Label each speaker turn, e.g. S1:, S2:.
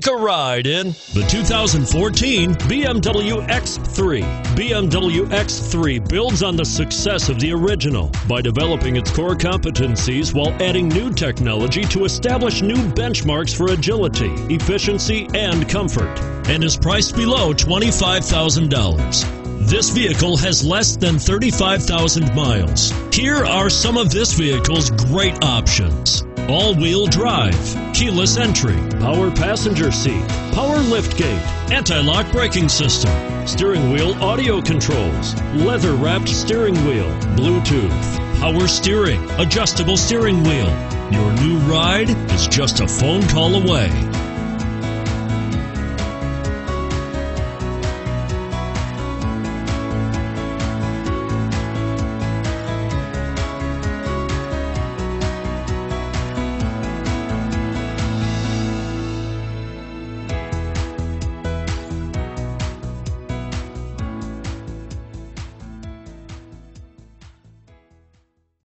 S1: Take a ride in the 2014 BMW X3. BMW X3 builds on the success of the original by developing its core competencies while adding new technology to establish new benchmarks for agility, efficiency, and comfort, and is priced below $25,000. This vehicle has less than 35,000 miles. Here are some of this vehicle's great options all-wheel drive, keyless entry, power passenger seat, power liftgate, anti-lock braking system, steering wheel audio controls, leather-wrapped steering wheel, Bluetooth, power steering, adjustable steering wheel. Your new ride is just a phone call away.